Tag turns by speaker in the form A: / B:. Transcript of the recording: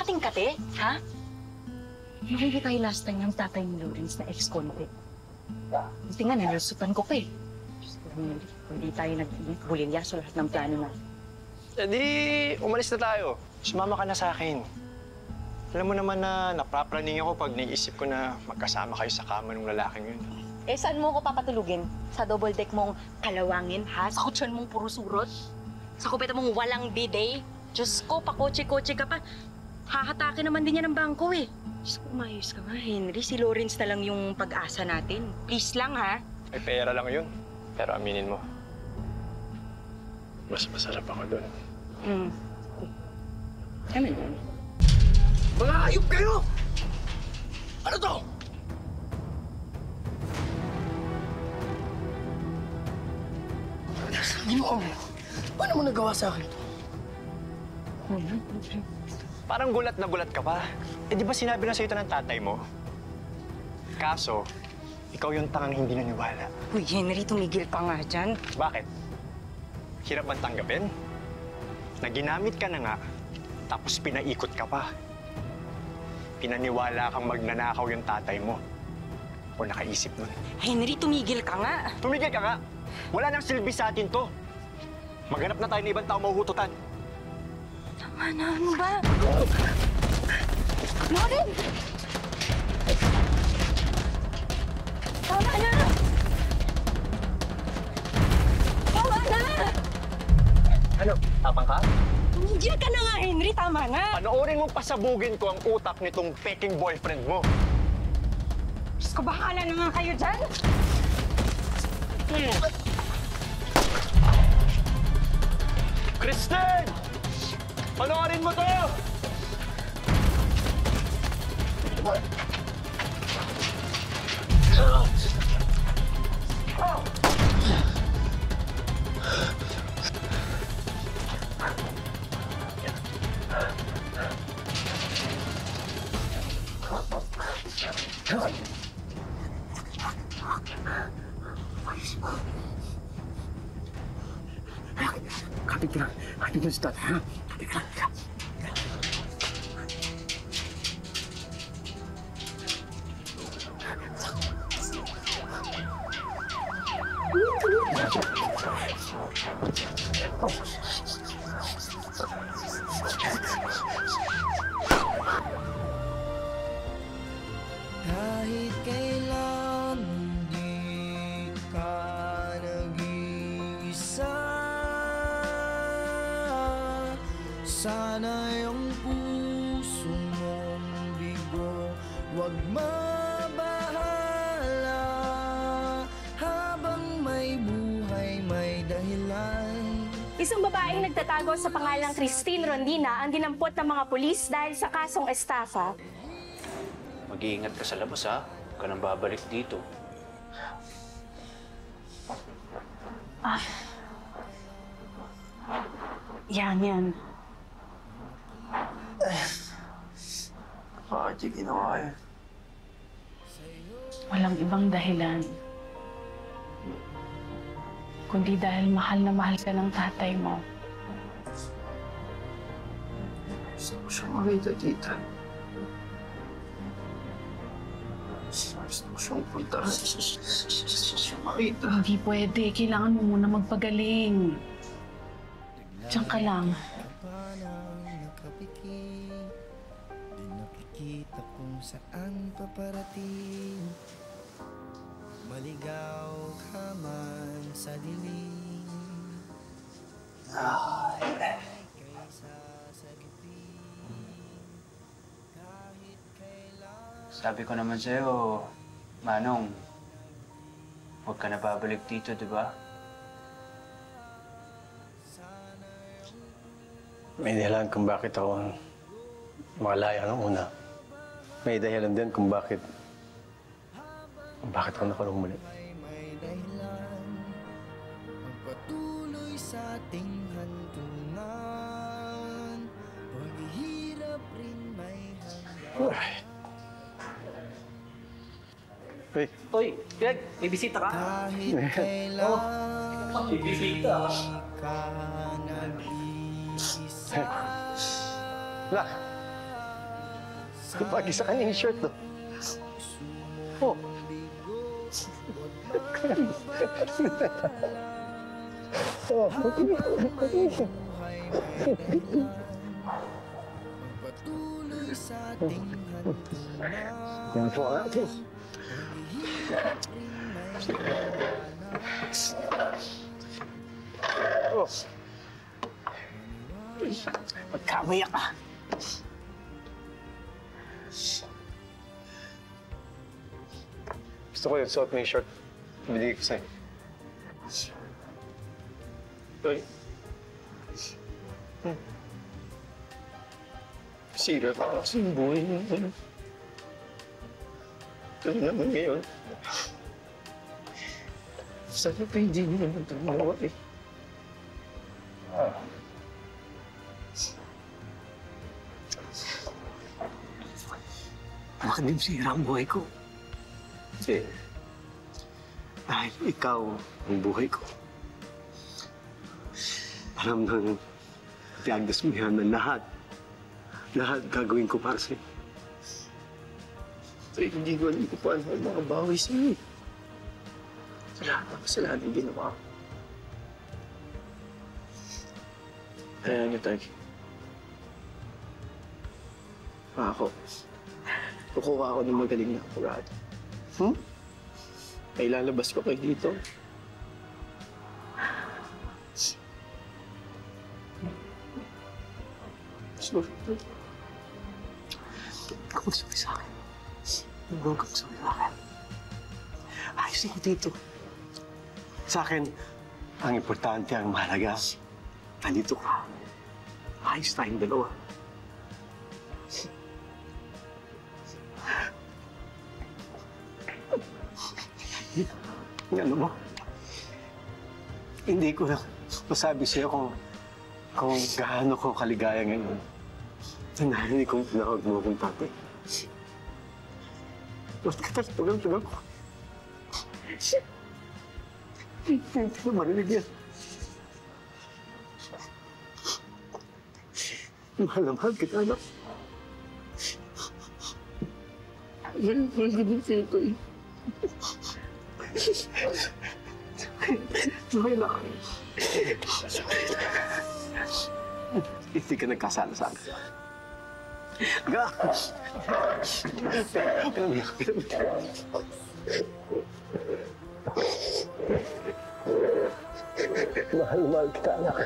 A: kating-kate, ha? Nakikita tayo last time ng tatay ni Lawrence na ex-convict. Buti nga, nalusutan ko pa eh. Hindi, tayo nagbulilya sa lahat ng plano na.
B: Eh di, umalis na tayo. Sumama ka na sa akin. Alam mo naman na naprapraning ako pag naisip ko na magkasama kayo sa kama ng lalaking yun.
A: Eh, saan mo ako papatulugin? Sa double deck mong kalawangin, ha? Sa kutsyon mong puro surot? Sa kupeta mong walang bidet? Diyos ko, pakotse-kotse ka pa. Hahatakin naman din yan ng bangko eh. Diyos ko, umayos ka nga, Henry. Si Lawrence na lang yung pag-asa natin. Please lang, ha?
B: May pera lang yun. Pero aminin mo, mas masarap ako doon.
A: Hmm. Kami naman.
C: Mga ayop kayo! Ano to? Mo. Paano mo nagawa sa akin to?
B: Parang gulat na gulat ka pa. Eh di ba sinabi na sa'yo ito ng tatay mo? Kaso, ikaw yung tangang hindi naniwala.
A: Uy, Henry, tumigil ka nga dyan.
B: Bakit? Hirap bang tanggapin? Na ginamit ka na nga, tapos pinaikot ka pa. Pinaniwala kang magnanakaw yung tatay mo. O nakaisip nun.
A: Henry, tumigil ka nga.
B: Tumigil ka nga! Wala nang silbi sa atin to. Maghanap na tayo ng ibang tao mahuhututan.
A: Tama na, ano ba? Lauren! Tama na! Tama na!
B: Ano? Tapang ka?
A: Tumigil ka na nga, Henry. Tama na.
B: Panoorin mong pasabugin ko ang utak nitong peking boyfriend mo.
A: Diyos ko, bahala na nga kayo dyan.
B: Kristen! Panoorin mo to!
C: Kapit ka lang. Kapit ka sa tatay, ha? Kapit ka lang.
D: 你看你看 Sana yung puso mong bigo Huwag mabahala Habang may buhay may dahilan
E: Isang babaeng nagtatago sa pangalang Christine Rondina ang dinampot ng mga pulis dahil sa kasong estafa.
F: Mag-iingat ka sa labas, ha? Huwag ka nang babalik dito.
A: Yan, yan.
C: Bakit yung ginawa yun?
G: Walang ibang dahilan. Kundi dahil mahal na mahal ka ng tatay mo.
C: Gusto ko siyang makita, tita. Gusto ko siyang puntahan. Gusto ko siyang makita.
G: Hindi pwede. Kailangan mo muna magpagaling. Diyan ka lang.
D: Kung saan paparating Maligaw ka man sa dilim. Kahit kailan.
F: Sabi ko naman sa'yo, Manong, huwag ka na babalik dito, di ba?
H: May dahilan kung bakit ako makalaya nung una. May dahilan din kung bakit kung bakit ako nakulong muli.
D: may dahilan Magpatuloy sa ating hantungan Paghihirap rin may hanggan
H: Uy,
I: Uy, Greg, may bisita ka?
D: Kahit kailan
I: May bisita.
D: ka nag-iisa
H: La, Kapag sa kanya yung shirt, no? Oh.
D: Hantunang
H: Yan po natin. Oh. Magkamaya ka. Gusto ko yung suot mo yung shirt. Binigay ko sa'yo. Uy. Hmm. Sira ka kasi yung buhay mo. Ito naman ngayon. Sana pa hindi mo naman tumawa eh. Bakit din sira ang buhay ko? Kasi, dahil ikaw ang buhay ko. Alam na pinagdasmihan na lahat. Lahat gagawin ko para sa'yo. So, hindi ko alam kung paano ako makabawi sa'yo. Sa lahat ng kasalanan yung ginawa ko. Kaya niyo, Tag. Ako. Kukuha ako ng magaling na apurado. Hmm? Ay lalabas ko kayo dito. Sure. Huwag magsabi sa akin. Huwag magsabi sa akin. Ayos ako dito. Sa akin, ang importante, ang mahalaga, nandito ka. Ayos tayong dalawa. Ano mo? Hindi ko na masabi sa'yo kung, kung gaano ko kaligaya ngayon. Narinig kong tinawag mo akong tatay. Ba't ka talagang tugal-tugal ko? Hindi ko marinig yan. Mahal na mahal kita, anak. Mahal ko din sa'yo, Toy. Okay lang. Hindi ka nagkasala sa akin. Ga! Mahal na mahal kita, anak.